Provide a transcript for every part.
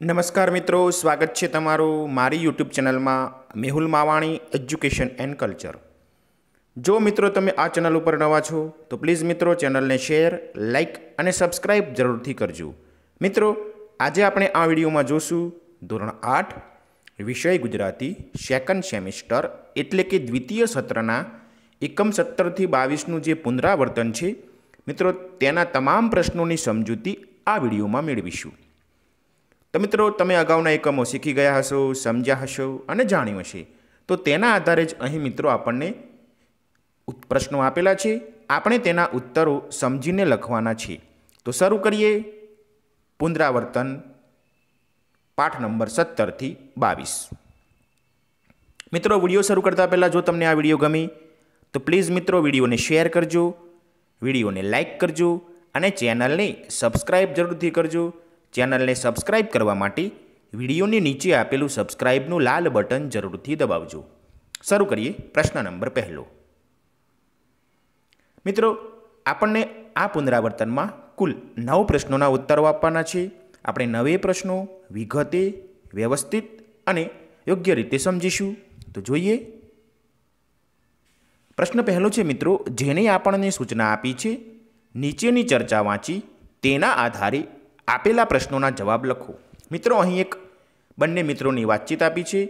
નમસ્કાર મિત્રો, સ્વાગત છે તમારું મારી યુટ્યુબ ચેનલમાં Mehul Mavani education and culture જો મિત્રો તમે આ ચેનલ ઉપર નવા છો, તો પ્લીઝ મિત્રો ચેનલને શેર લાઇક અને સબસ્ક્રાઇબ જરૂરથી કરજો. મિત્રો, આજે આપણે આ વિડીયોમાં જોશું ધોરણ આઠ, વિષય ગુજરાતી સેકન્ડ સેમિસ્ટર એટલે કે દ્વિતીય સત્રના એકમ સત્તરથી બાવીસનું જે પુનરાવર્તન છે, મિત્રો તેના તમામ પ્રશ્નોની સમજૂતી આ વિડીયોમાં મેળવીશું. મિત્રો, તમે અગાઉના એકમો શીખી ગયા હશો, સમજ્યા હશો અને જાણ્યું હશે. તો તેના આધારે જ અહીં મિત્રો આપણને પ્રશ્નો આપેલા છે. આપણે તેના ઉત્તરો સમજીને લખવાના છે. તો શરૂ કરીએ. પુનરાવર્તન, પાઠ નંબર સત્તરથી બાવીસ. મિત્રો, વીડિયો શરૂ કરતાં પહેલાં જો તમને આ વીડિયો ગમી, તો પ્લીઝ મિત્રો વિડીયોને શેર કરજો, વિડીયોને લાઇક કરજો અને ચેનલને સબસ્ક્રાઈબ જરૂરથી કરજો. ચેનલને સબસ્ક્રાઇબ કરવા માટે વિડીયોની નીચે આપેલું સબસ્ક્રાઇબનું લાલ બટન જરૂરથી દબાવજો. શરૂ કરીએ પ્રશ્ન નંબર પહેલો. મિત્રો, આપણને આ પુનરાવર્તનમાં કુલ નવ પ્રશ્નોના ઉત્તરો આપવાના છે. આપણે નવે પ્રશ્નો વિગતે, વ્યવસ્થિત અને યોગ્ય રીતે સમજીશું. તો જોઈએ. પ્રશ્ન પહેલો છે, મિત્રો, જેને આપણને સૂચના આપી છે, નીચેની ચર્ચા વાંચી, તેના આધારે આપેલા પ્રશ્નોના જવાબ લખો. મિત્રો, અહીં એક બંને મિત્રોની વાતચીત આપી છે.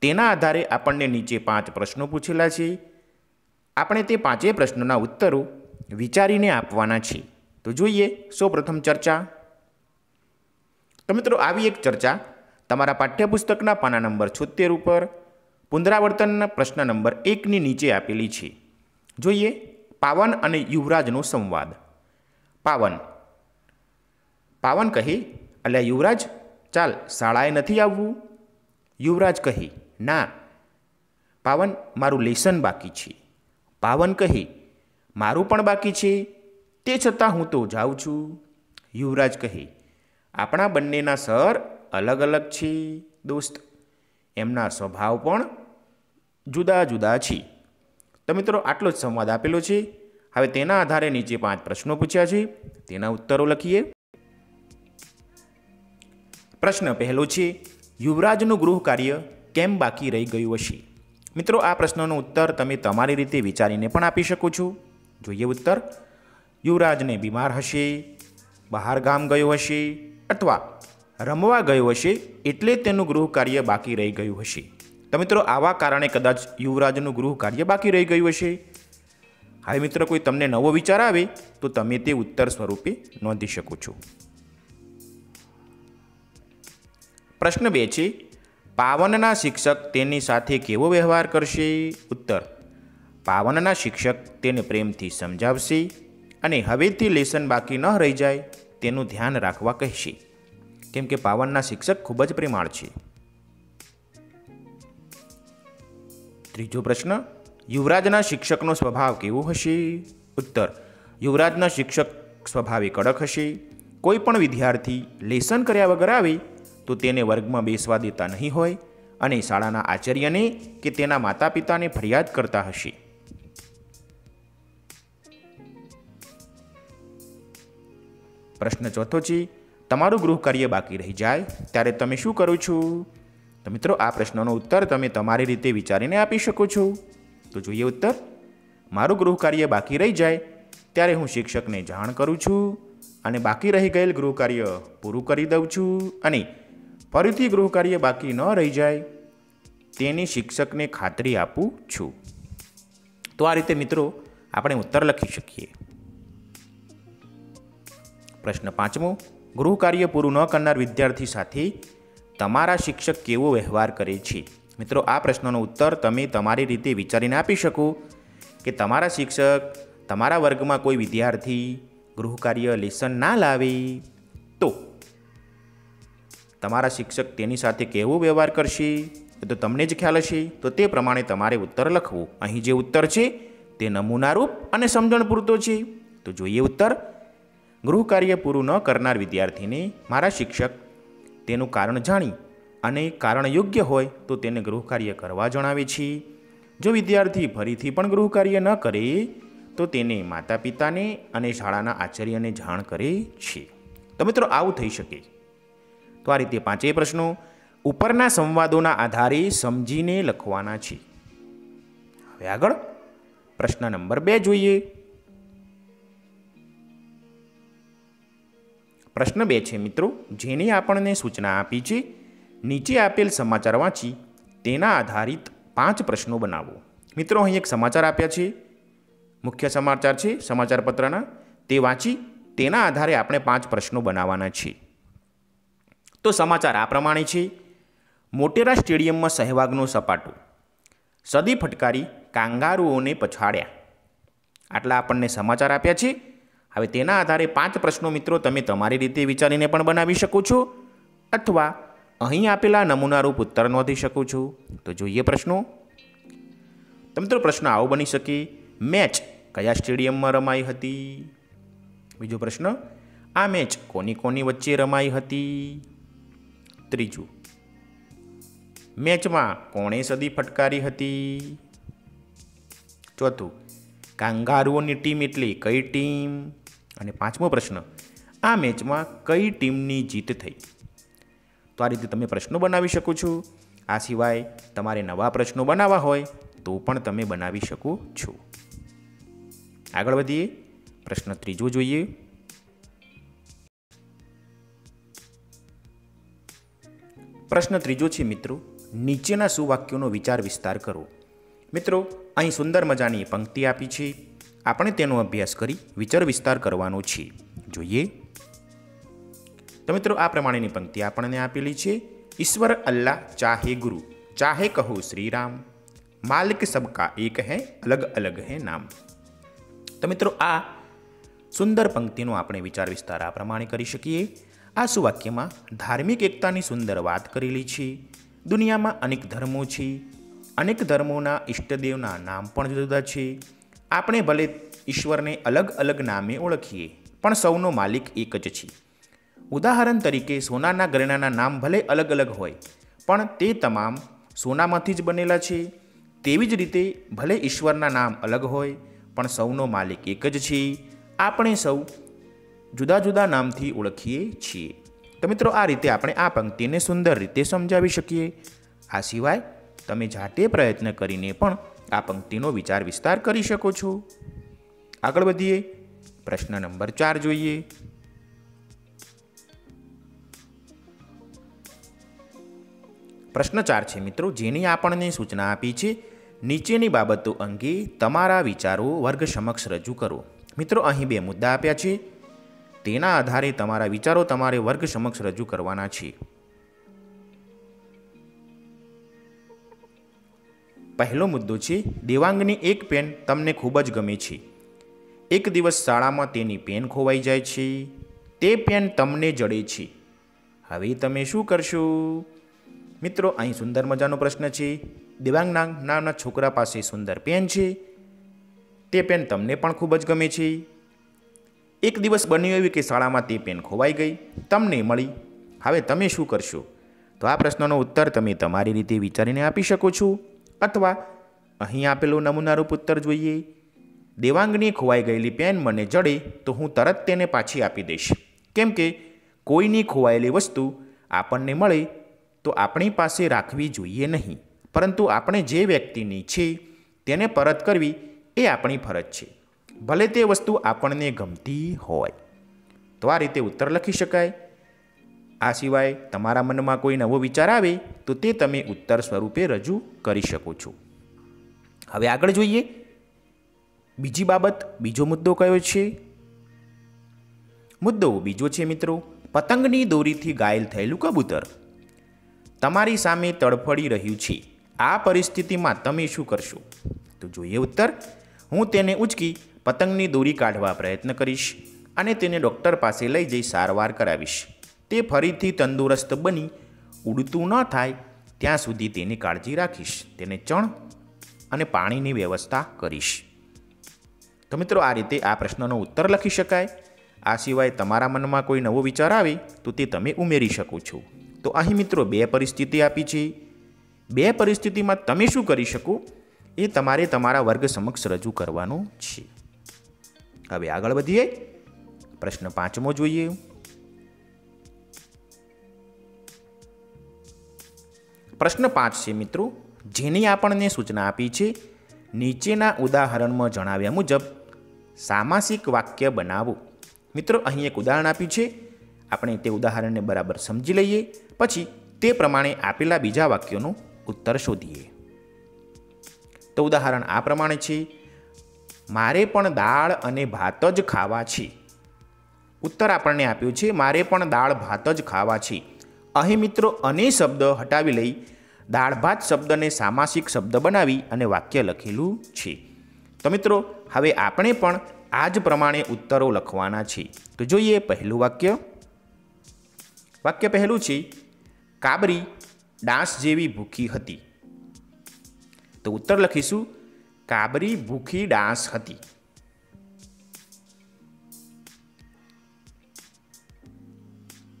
તેના આધારે આપણને નીચે પાંચ પ્રશ્નો પૂછેલા છે. આપણે તે પાંચેય પ્રશ્નોના ઉત્તરો વિચારીને આપવાના છે. તો જોઈએ, સૌપ્રથમ ચર્ચા. તો મિત્રો, આવી એક ચર્ચા તમારા પાઠ્યપુસ્તકના પાના નંબર છોતેર ઉપર પુનરાવર્તનના પ્રશ્ન નંબર એકની નીચે આપેલી છે. જોઈએ, પાવન અને યુવરાજનો સંવાદ. પાવન પાવન કહી, અલ્યા યુવરાજ, ચાલ, શાળાએ નથી આવવું? યુવરાજ કહી, ના, પાવન, મારું લેસન બાકી છે. પાવન કહી, મારું પણ બાકી છે, તે છતાં હું તો જાઉં છું. યુવરાજ કહી, આપણા બંનેના સર અલગ અલગ છે, દોસ્ત. એમના સ્વભાવ પણ જુદા જુદા છે. તો મિત્રો, આટલો જ સંવાદ આપેલો છે. હવે તેના આધારે નીચે પાંચ પ્રશ્નો પૂછ્યા છે. તેના ઉત્તરો લખીએ. પ્રશ્ન પહેલો છે, યુવરાજનું ગૃહ કાર્ય કેમ બાકી રહી ગયું હશે? મિત્રો, આ પ્રશ્નનો ઉત્તર તમે તમારી રીતે વિચારીને પણ આપી શકો છો. જોઈએ ઉત્તર, યુવરાજને બીમાર હશે, બહાર ગામ ગયો હશે અથવા રમવા ગયો હશે એટલે તેનું ગૃહ કાર્ય બાકી રહી ગયું હશે. તો મિત્રો, આવા કારણે કદાચ યુવરાજનું ગૃહ કાર્ય બાકી રહી ગયું હશે? હવે મિત્રો, કોઈ તમને નવો વિચાર આવે તો તમે તે ઉત્તર સ્વરૂપે નોંધી શકો છો. પ્રશ્ન બે છે, પાવનના શિક્ષક તેની સાથે કેવો વ્યવહાર કરશે? ઉત્તર, પાવનના શિક્ષક તેને પ્રેમથી સમજાવશે અને હવેથી લેસન બાકી ન રહી જાય તેનું ધ્યાન રાખવા કહેશે. કેમ કે પાવનના શિક્ષક ખૂબ જ પ્રેમાળ છે. ત્રીજો પ્રશ્ન, યુવરાજના શિક્ષકનો સ્વભાવ કેવો હશે? ઉત્તર, યુવરાજના શિક્ષક સ્વભાવે કડક હશે. કોઈ પણ વિદ્યાર્થી લેસન કર્યા વગર આવે તો તેને વર્ગમાં બેસવા દેતા નહીં હોય અને શાળાના આચાર્યને કે તેના માતા પિતાને ફરિયાદ કરતા હશે. પ્રશ્ન ચોથો છે, તમારું ગૃહ કાર્ય બાકી રહી જાય, ત્યારે તમે શું કરો છો? તો મિત્રો, આ પ્રશ્નનો ઉત્તર તમે તમારી રીતે વિચારીને આપી શકો છો. તો જોઈએ ઉત્તર, મારું ગૃહ કાર્ય બાકી રહી જાય, ત્યારે હું શિક્ષકને જાણ કરું છું અને બાકી રહી ગયેલ ગૃહ કાર્ય પૂરું કરી દઉં છું અને ફરીથી ગૃહ કાર્ય બાકી ન રહી જાય, તેની શિક્ષકને ખાતરી આપું છું. તો આ રીતે મિત્રો, આપણે ઉત્તર લખી શકીએ. પ્રશ્ન પાંચમો ગૃહ કાર્ય પૂરું ન કરનાર વિદ્યાર્થી સાથે તમારા શિક્ષક કેવો વ્યવહાર કરે છે? મિત્રો, આ પ્રશ્નનો ઉત્તર તમે તમારી રીતે વિચારીને આપી શકો કે તમારા શિક્ષક, તમારા વર્ગમાં કોઈ વિદ્યાર્થી ગૃહ કાર્ય લેસન ના લાવે તો. તમારા શિક્ષક તેની સાથે કેવો વ્યવહાર કરશે? એ તો તમને જ ખ્યાલ હશે. તો તે પ્રમાણે તમારે ઉત્તર લખવું. અહીં જે ઉત્તર છે, તે નમૂનારૂપ અને સમજણ પૂરતો છે. તો જોઈએ ઉત્તર. ગૃહ કાર્ય પૂરું ન કરનાર વિદ્યાર્થીને મારા શિક્ષક તેનું કારણ જાણી અને કારણ યોગ્ય હોય તો તેને ગૃહ કાર્ય કરવા જણાવે છે. જો વિદ્યાર્થી ફરીથી પણ ગૃહ કાર્ય ન કરે, તો તેને માતા પિતાને અને શાળાના આચાર્યને જાણ કરે છે. તો મિત્રો, આવું થઈ શકે. તો આ રીતે પાંચેય પ્રશ્નો ઉપરના સંવાદોના આધારે સમજીને લખવાના છે. હવે આગળ પ્રશ્ન નંબર બે જોઈએ. પ્રશ્ન બે છે, મિત્રો, જેની આપણને સૂચના આપી છે, નીચે આપેલ સમાચાર વાંચી, તેના આધારિત પાંચ પ્રશ્નો બનાવો. મિત્રો, અહીં એક સમાચાર આપ્યા છે. મુખ્ય સમાચાર છે, સમાચાર પત્રના. તે વાંચી, તેના આધારે આપણે પાંચ પ્રશ્નો બનાવવાના છે. તો સમાચાર આ પ્રમાણે છે. મોટેરા સ્ટેડિયમમાં સહેવાગનો સપાટો. સદી ફટકારી કાંગારુઓને પછાડ્યા. આટલા આપણને સમાચાર આપ્યા છે. હવે તેના આધારે પાંચ પ્રશ્નો મિત્રો તમે તમારી રીતે વિચારીને પણ બનાવી શકો છો. અથવા અહીં આપેલા નમૂનારૂપ ઉત્તર નોંધી શકો છો. તો જોઈએ પ્રશ્નો. તો પ્રશ્ન આવો બની શકે. મેચ કયા સ્ટેડિયમમાં રમાઈ હતી? બીજો પ્રશ્ન, આ મેચ કોની કોની વચ્ચે રમાઈ હતી? ત્રીજું. મેચમાં કોણે સદી ફટકારી હતી? ચોથું, કાંગારુઓની ટીમ એટલે કઈ ટીમ? અને પાંચમો પ્રશ્ન, આ મેચમાં કઈ ટીમની જીત થઈ? તો આ રીતે તમે પ્રશ્નો બનાવી શકો છો. આ સિવાય તમારે નવા પ્રશ્નો બનાવવા હોય તો પણ તમે બનાવી શકો છો. આગળ વધીએ, પ્રશ્ન ત્રીજો જોઈએ. પ્રશ્ન ત્રીજો છે, મિત્રો. નીચેના સુવાક્યોનો વિચાર વિસ્તાર કરો. મિત્રો, અહીં સુંદર મજાની પંક્તિ આપી છે. આપણે તેનો અભ્યાસ કરી વિચાર વિસ્તાર કરવાનો છે. જોઈએ. તો મિત્રો, આ પ્રમાણેની પંક્તિ આપણને આપેલી છે. ઈશ્વર અલ્લાહ ચાહે ગુરુ. ચાહે કહો શ્રી રામ માલિક સબકા એક હૈ, અલગ અલગ હૈ નામ. તો મિત્રો, આ સુંદર પંક્તિનો આપણે વિચાર વિસ્તાર આ પ્રમાણે કરી શકીએ. આ સુવાક્યમાં ધાર્મિક એકતાની સુંદર વાત કરેલી છે. દુનિયામાં અનેક ધર્મો છે. અનેક ધર્મોના ઈષ્ટદેવના નામ પણ જુદા જુદા છે. આપણે ભલે ઈશ્વરને અલગ અલગ નામે ઓળખીએ, પણ સૌનો માલિક એક જ છે. ઉદાહરણ તરીકે સોનાના ગરણાના નામ ભલે અલગ અલગ હોય, પણ તે તમામ સોનામાંથી જ બનેલા છે. તેવી જ રીતે ભલે ઈશ્વરના નામ અલગ હોય, પણ સૌનો માલિક એક જ છે. આપણે સૌ જુદા જુદા નામથી ઓળખીએ છીએ. તો મિત્રો, આ રીતે આપણે આ પંક્તિને સુંદર રીતે સમજાવી શકીએ. આ સિવાય, તમે જાતે પ્રયત્ન કરીને પણ આ પંક્તિનો વિચાર વિસ્તાર કરી શકો છો. આગળ વધીએ. પ્રશ્ન નંબર ચાર જોઈએ. પ્રશ્ન ચાર છે, મિત્રો, જેની આપણને સૂચના આપી છે, નીચેની બાબતો અંગે તમારા વિચારો વર્ગ સમક્ષ રજૂ કરો. મિત્રો, અહીં બે મુદ્દા આપ્યા છે. તેના આધારે તમારા વિચારો તમારે વર્ગ સમક્ષ રજૂ કરવાના છે. પહેલો મુદ્દો છે, દેવાંગની એક પેન તમને ખૂબ જ ગમે છે. એક દિવસ શાળામાં તેની પેન ખોવાઈ જાય છે. તે પેન તમને જડે છે. હવે તમે શું કરશો? મિત્રો, અહીં સુંદર મજાનો પ્રશ્ન છે. દેવાંગ નામના છોકરા પાસે સુંદર પેન છે. તે પેન તમને પણ ખૂબ જ ગમે છે. એક દિવસ બન્યું એવી કે શાળામાં તે પેન ખોવાઈ ગઈ, તમને મળી. હવે તમે શું કરશો? તો આ પ્રશ્નનો ઉત્તર તમે તમારી રીતે વિચારીને આપી શકો છો. અથવા અહીં આપેલો નમૂનારૂપ ઉત્તર જોઈએ. દેવાંગની ખોવાઈ ગયેલી પેન મને જડે તો હું તરત તેને પાછી આપી દઈશ. કેમ કે કોઈની ખોવાયેલી વસ્તુ આપણને મળે તો આપણી પાસે રાખવી જોઈએ નહીં. પરંતુ આપણે જે વ્યક્તિની છે તેને પરત કરવી એ આપણી ફરજ છે. ભલે તે વસ્તુ આપણને ગમતી હોય. તો આ રીતે ઉત્તર લખી શકાય. આ સિવાય તમારા મનમાં કોઈ નવો વિચાર આવે, તો તે તમે ઉત્તર સ્વરૂપે રજૂ કરી શકો છો. હવે આગળ જોઈએ. બીજી બાબત, બીજો મુદ્દો કયો છે? મુદ્દો બીજો છે મિત્રો, પતંગની દોરીથી ઘાયલ થયેલું કબૂતર. તમારી સામે તડફડી રહ્યું છે. આ પરિસ્થિતિમાં તમે શું કરશો? તો જોઈએ ઉત્તર. હું તેને ઉચકી પતંગની દોરી કાઢવા પ્રયત્ન કરીશ અને તેને ડૉક્ટર પાસે લઈ જઈ સારવાર કરાવીશ. તે ફરીથી તંદુરસ્ત બની ઉડતું ન થાય ત્યાં સુધી તેની કાળજી રાખીશ, તેને ચણ અને પાણીની વ્યવસ્થા કરીશ. તો મિત્રો, આ રીતે આ પ્રશ્નનો ઉત્તર લખી શકાય. આ સિવાય તમારા મનમાં કોઈ નવો વિચાર આવે તો તે તમે ઉમેરી શકો છો. તો અહીં મિત્રો, બે પરિસ્થિતિ આપી છે. બે પરિસ્થિતિમાં તમે શું કરી શકો? એ તમારે તમારા વર્ગ સમક્ષ રજૂ કરવાનો છે. હવે આગળ વધીએ. પ્રશ્ન પાંચમો જોઈએ. પ્રશ્ન પાંચ છે મિત્રો, જેની આપણને સૂચના આપી છે, નીચેના ઉદાહરણમાં જણાવ્યા મુજબ, સામાસિક વાક્ય બનાવો. મિત્રો, અહીં એક ઉદાહરણ આપ્યું છે. આપણે તે ઉદાહરણને બરાબર સમજી લઈએ, પછી તે પ્રમાણે આપેલા બીજા વાક્યોનો ઉત્તર શોધીએ. તો ઉદાહરણ આ પ્રમાણે છે. મારે પણ દાળ અને ભાત જ ખાવા છે. ઉત્તર આપણને આપ્યો છે, મારે પણ દાળ, ભાત જ ખાવા છે. અહીં મિત્રો અને શબ્દ હટાવી લઈ, દાળ, ભાત શબ્દને સામાસિક શબ્દ બનાવી અને વાક્ય લખેલું છે. તો મિત્રો, હવે આપણે પણ આ જ પ્રમાણે ઉત્તરો લખવાના છે. તો જોઈએ પહેલું વાક્ય. વાક્ય પહેલું છે, કાબરી ડાંસ જેવી ભૂખી હતી. તો ઉત્તર લખીશું કાબરી ભૂખી ડાંસ હતી.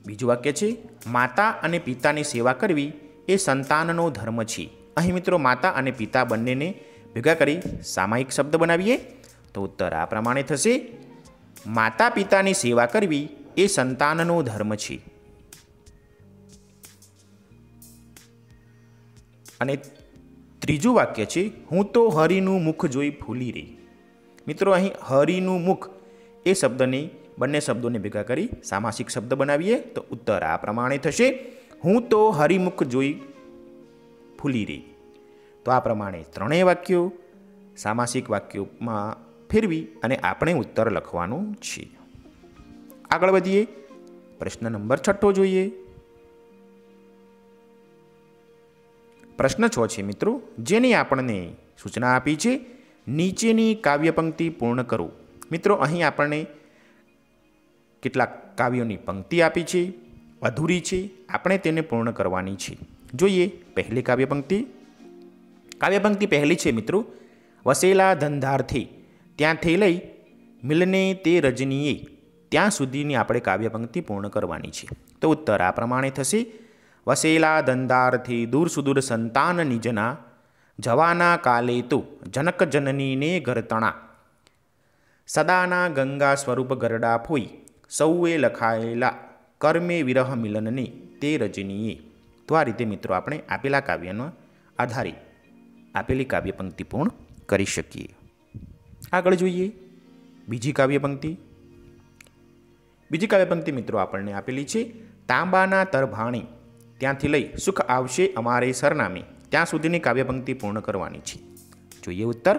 બીજું વાક્ય છે, માતા અને પિતાની સેવા કરવી એ સંતાનનો ધર્મ છે. અહીં મિત્રો, માતા અને પિતા બંનેને ભેગા કરી સામાયિક શબ્દ બનાવીએ. તો ઉત્તર આ પ્રમાણે થશે, માતા પિતાની સેવા કરવી એ સંતાનનો ધર્મ છે. અને ત્રીજું વાક્ય છે, હું તો હરિનું મુખ જોઈ ફૂલી રહી. મિત્રો, અહીં હરિનું મુખ એ શબ્દની, બંને શબ્દોને ભેગા કરી સામાસિક શબ્દ બનાવીએ તો ઉત્તર આ પ્રમાણે થશે, હું તો હરિમુખ જોઈ ફૂલી રહી. તો આ પ્રમાણે ત્રણેય વાક્યો સામાસિક વાક્યોમાં ફેરવી અને આપણે ઉત્તર લખવાનું છે. આગળ વધીએ, પ્રશ્ન નંબર છઠ્ઠો જોઈએ. પ્રશ્ન છ છે મિત્રો. જેની આપણને સૂચના આપી છે, નીચેની કાવ્ય પંક્તિ પૂર્ણ કરો. મિત્રો, અહીં આપણને કેટલાક કાવ્યોની પંક્તિ આપી છે, અધૂરી છે, આપણે તેને પૂર્ણ કરવાની છે. જોઈએ, પહેલી કાવ્યપંક્તિ કાવ્યપંક્તિ પહેલી છે મિત્રો, વસેલા ધંધારથી, ત્યાંથી લઈ મિલને તે રજનીએ, ત્યાં સુધીની આપણે કાવ્યપંક્તિ પૂર્ણ કરવાની છે. તો ઉત્તર આ પ્રમાણે થશે. વસેલા ધંધારથી દૂર સુદૂર સંતાન નિજના જવાના કાલે તો જનક જનનીને ઘરતણા સદાના ગંગા સ્વરૂપ ગરડા ફોઈ સૌએ લખાયેલા કર્મે વિરહ મિલનને તે રજનીએ તો આ રીતે મિત્રો આપણે આપેલા કાવ્યનો આધારિત આપેલી કાવ્ય પંક્તિ પૂર્ણ કરી શકીએ. આગળ જોઈએ, બીજી કાવ્ય પંક્તિ. બીજી કાવ્ય પંક્તિ, મિત્રો, આપણને આપેલી છે, તાંબાના તરભાણી. ત્યાંથી લઈ સુખ આવશે અમારે સરનામે. ત્યાં સુધીની કાવ્ય પંક્તિ પૂર્ણ કરવાની છે. જોઈએ ઉત્તર.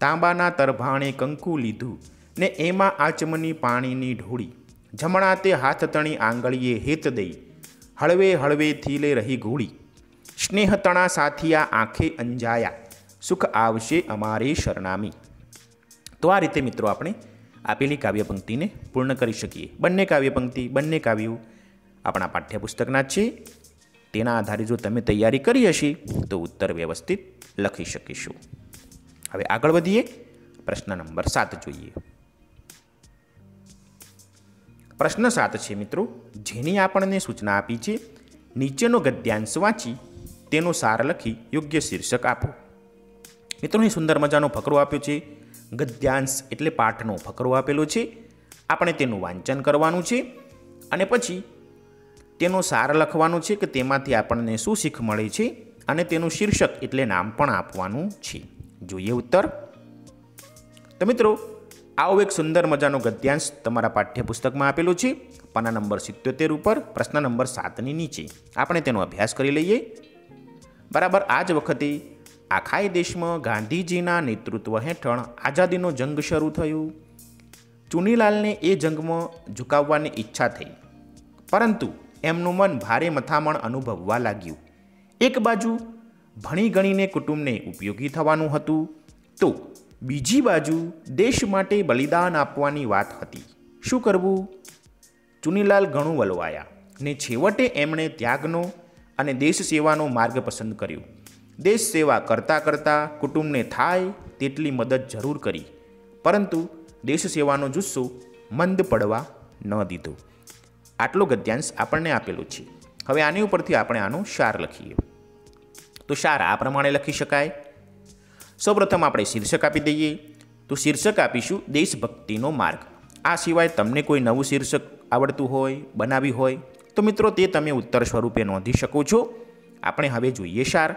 તાંબાના તરભાણે કંકુ લીધું ને એમાં આચમની પાણીની ઢોળી. જમણા તે હાથ તણી આંગળીએ હેત દઈ. હળવે હળવે થીલે રહી ઘોળી સ્નેહતણા સાથિયા આંખે અંજાયા. સુખ આવશે અમારે શરણામી તો આ રીતે મિત્રો આપણે આપેલી કાવ્યપંક્તિને પૂર્ણ કરી શકીએ. બંને કાવ્યપંક્તિ, બંને કાવ્યો આપણા પાઠ્યપુસ્તકના છે. તેના આધારે જો તમે તૈયારી કરી હશે, તો ઉત્તર વ્યવસ્થિત લખી શકીશું. હવે આગળ વધીએ. પ્રશ્ન નંબર સાત જોઈએ. પ્રશ્ન સાત છે મિત્રો. જેની આપણને સૂચના આપી છે, નીચેનો ગદ્યાંશ વાંચી, તેનો સાર લખી યોગ્ય શીર્ષક આપો. મિત્રોની સુંદર મજાનો ફકરો આપ્યો છે. ગદ્યાંશ એટલે પાઠનો ફકરો આપેલો છે. આપણે તેનું વાંચન કરવાનું છે. અને પછી તેનો સાર લખવાનો છે કે તેમાંથી આપણને શું શીખ મળે છે અને તેનું શીર્ષક એટલે નામ પણ આપવાનું છે. જોઈએ ઉત્તર. તો મિત્રો, આવો એક સુંદર મજાનો ગદ્યાંશ તમારા પાઠ્યપુસ્તકમાં આપેલો છે. પાના નંબર સિત્યોતેર ઉપર, પ્રશ્ન નંબર સાતની નીચે. આપણે તેનો અભ્યાસ કરી લઈએ. બરાબર આ જ વખતે આખાય દેશમાં ગાંધીજીના નેતૃત્વ હેઠળ આઝાદીનો જંગ શરૂ થયો. ચુનીલાલને એ જંગમાં ઝુકાવવાની ઈચ્છા થઈ. પરંતુ એમનું મન ભારે મથામણ અનુભવવા લાગ્યું. એક બાજુ ભણી ગણીને કુટુંબને ઉપયોગી થવાનું હતું, તો બીજી બાજુ દેશ માટે બલિદાન આપવાની વાત હતી. શું કરવું? ચુનીલાલ ઘણું વલવાયા ને છેવટે એમણે ત્યાગનો અને દેશ સેવાનો માર્ગ પસંદ કર્યો. દેશ સેવા કરતાં કરતાં કુટુંબને થાય તેટલી મદદ જરૂર કરી, પરંતુ દેશ સેવાનો જુસ્સો મંદ પડવા ન દીધો. આટલો ગદ્યાંશ આપણને આપેલો છે. હવે આની ઉપરથી આપણે આનું સાર લખીએ. તો સાર આ પ્રમાણે લખી શકાય. સૌપ્રથમ આપણે શીર્ષક આપી દઈએ. તો શીર્ષક આપીશું દેશભક્તિનો માર્ગ. આ સિવાય તમને કોઈ નવું શીર્ષક આવડતું હોય, બનાવી હોય, તો મિત્રો તે તમે ઉત્તર સ્વરૂપે નોંધી શકો છો. આપણે હવે જોઈએ સાર.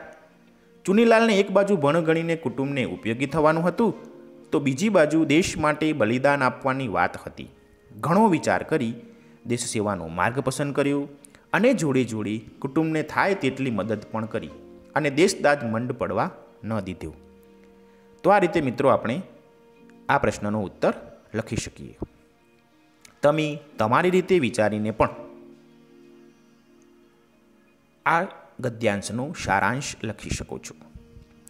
ચુનીલાલને એક બાજુ ભણગણીને કુટુંબને ઉપયોગી થવાનું હતું. તો બીજી બાજુ દેશ માટે બલિદાન આપવાની વાત હતી. ઘણો વિચાર કરી દેશ સેવાનો માર્ગ પસંદ કર્યો અને જોડી જોડી કુટુંબને થાય તેટલી મદદ પણ કરી અને દેશદાજ મંડ પડવા ન દીધો. તો આ રીતે મિત્રો આપણે આ પ્રશ્નનો ઉત્તર લખી શકીએ. તમે તમારી રીતે વિચારીને પણ આ ગદ્યાંશનો સારાંશ લખી શકો છો.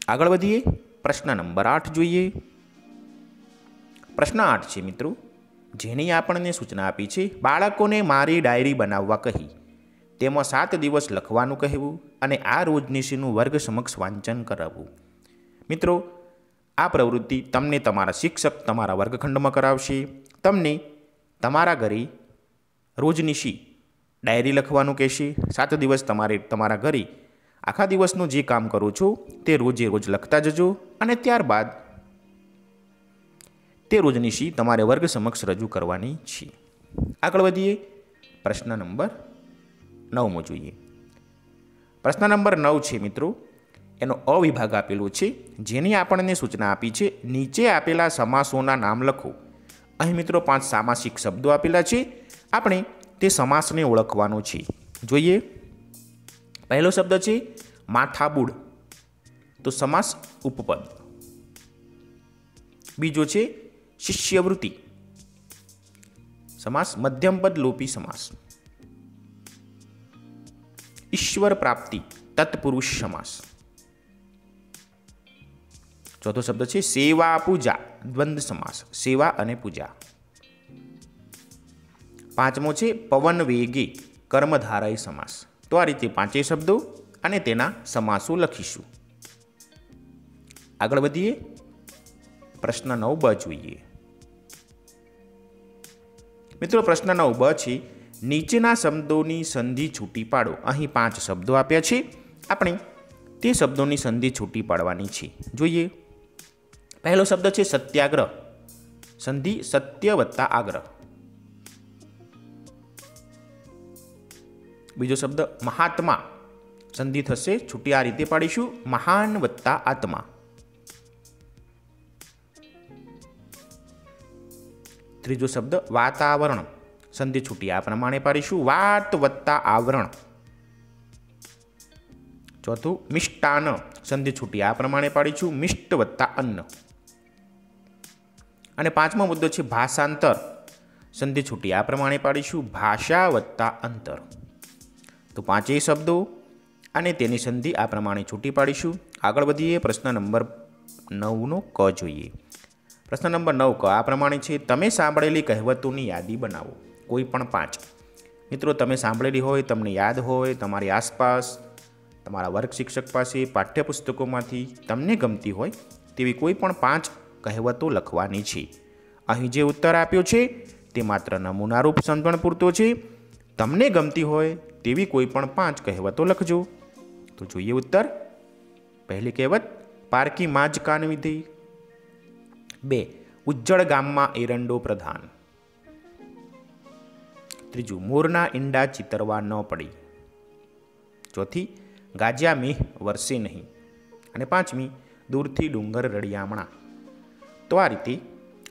આગળ વધીએ. પ્રશ્ન નંબર આઠ જોઈએ. પ્રશ્ન આઠ છે મિત્રો. જેની આપણને સૂચના આપી છે, બાળકોને મારી ડાયરી બનાવવા કહી. તેમાં સાત દિવસ લખવાનું કહેવું અને આ રોજનીશીનું વર્ગ સમક્ષ વાંચન કરાવવું. મિત્રો, આ પ્રવૃત્તિ તમને તમારા શિક્ષક તમારા વર્ગખંડમાં કરાવશે. તમને તમારા ઘરે રોજનીશી ડાયરી લખવાનું કહેશે. સાત દિવસ તમારે તમારા ઘરે આખા દિવસનું જે કામ કરો છો, તે રોજે રોજ લખતા જજો અને ત્યારબાદ તે રોજનીશી તમારે વર્ગ સમક્ષ રજૂ કરવાની છે. આગળ વધીએ. પ્રશ્ન નંબર નવમો જોઈએ. પ્રશ્ન નંબર નવ છે મિત્રો. એનો અવિભાગ આપેલો છે. જેની આપણને સૂચના આપી છે, નીચે આપેલા સમાસોના નામ લખો. અહીં મિત્રો પાંચ સામાસિક શબ્દો આપેલા છે. આપણે તે સમાસને ઓળખવાનો છે. જોઈએ. પહેલો શબ્દ છે, માથાબુડ. તો સમાસ ઉપપદ. બીજો છે શિષ્યવૃત્તિ સમાસ મધ્યમપદ લોપી સમાસ ઈશ્વર પ્રાપ્તિ તત્પુરુષ સમાસ ચોથો શબ્દ છે સેવા પૂજા દ્વંદ્વ સમાસ સેવા અને પૂજા પાંચમો છે પવન વેગે કર્મધારય સમાસ તો આ રીતે પાંચેય શબ્દો અને તેના સમાસો લખીશું આગળ વધીએ, પ્રશ્ન નવ બ જોઈએ. મિત્રો પ્રશ્ન નવ, બ છે. નીચેના શબ્દોની સંધિ છૂટી પાડો. અહીં પાંચ શબ્દો આપ્યા છે. આપણે તે શબ્દોની સંધિ છૂટી પાડવાની છે. જોઈએ. પહેલો શબ્દ છે સત્યાગ્રહ. સંધિ સત્ય વત્તા આગ્રહ. બીજો શબ્દ મહાત્મા. સંધિ થશે, છૂટી આ રીતે પાડીશું. મહાન વત્તા આત્મા. ત્રીજો શબ્દ વાતાવરણ. સંધિ છૂટી આ પ્રમાણે પાડીશું. વાત વત્તા આવરણ. ચોથું, મિષ્ટાન. સંધિ છૂટી આ પ્રમાણે પાડીશું. મિષ્ટ વત્તા અન્ન. અને પાંચમો મુદ્દો છે ભાષાંતર. સંધિ છૂટી આ પ્રમાણે પાડીશું. ભાષા વત્તા અંતર. તો પાંચેય શબ્દો અને તેની સંધિ આ પ્રમાણે છૂટી પાડીશું. આગળ વધીએ, પ્રશ્ન નંબર નવનો ક જોઈએ. પ્રશ્ન નંબર નવ ક આ પ્રમાણે છે, તમે સાંભળેલી કહેવતોની યાદી બનાવો. કોઈ પણ પાંચ. મિત્રો, તમે સાંભળેલી હોય, તમને યાદ હોય, તમારી આસપાસ, તમારા વર્ગ શિક્ષક પાસે, પાઠ્યપુસ્તકોમાંથી તમને ગમતી હોય, તેવી કોઈ પણ પાંચ કહેવતો લખવાની છે. અહીં જે ઉત્તર આપ્યો છે, તે માત્ર નમૂનારૂપ સમજણ પૂરતો છે. તમને ગમતી હોય, તેવી કોઈ પણ પાંચ કહેવતો લખજો. તો જોઈએ ઉત્તર. પહેલી કહેવત, પારકી માં જ કાન વિધી. બે, ઉજ્જળ ગામમાં એરંડો પ્રધાન. ત્રીજું, મોરના ઈંડા ચિતરવા ન પડી. ચોથી, ગાજ્યા મેહ વરસે નહીં. અને પાંચમી, દૂરથી ડુંગર રળિયામણા તો આ રીતે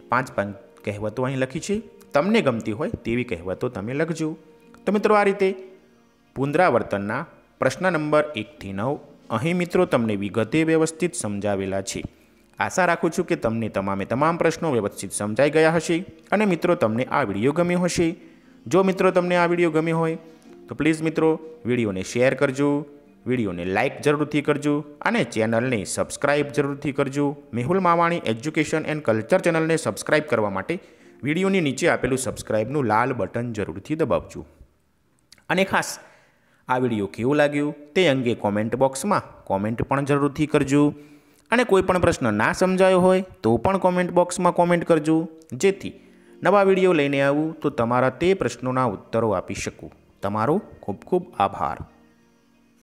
પાંચ પાંચ કહેવતો અહીં લખી છે. તમને ગમતી હોય તેવી કહેવતો તમે લખજો. તો મિત્રો આ રીતે પુનરાવર્તનના પ્રશ્ન નંબર એકથી નવ અહીં મિત્રો તમને વિગતે વ્યવસ્થિત સમજાવેલા છે. આશા રાખું છું કે તમને તમામે તમામ પ્રશ્નો વ્યવસ્થિત સમજાઈ ગયા હશે અને મિત્રો, તમને આ વીડિયો ગમ્યો હશે. જો મિત્રો, તમને આ વીડિયો ગમ્યો હોય, તો પ્લીઝ મિત્રો, વિડીયોને શેર કરજો, વિડીયોને લાઇક જરૂરથી કરજો અને ચેનલને સબસ્ક્રાઇબ જરૂરથી કરજો. Mehul Mavani education and culture ચેનલને સબસ્ક્રાઇબ કરવા માટે વિડીયોની નીચે આપેલું સબસ્ક્રાઇબનું લાલ બટન જરૂરથી દબાવજો. અને ખાસ, આ વીડિયો કેવો લાગ્યો તે અંગે કોમેન્ટ બોક્સમાં કોમેન્ટ પણ જરૂરથી કરજો. અને કોઈ પણ પ્રશ્ન ના સમજાયો હોય તો પણ કોમેન્ટ બોક્સમાં કોમેન્ટ કરજો. જેથી નવા વીડિયો લઈને આવું તો તમારા તે પ્રશ્નોના ઉત્તરો આપી શકું. તમારો ખૂબ ખૂબ આભાર.